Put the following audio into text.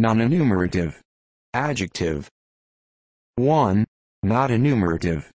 Non-enumerative. Adjective. 1. Not enumerative.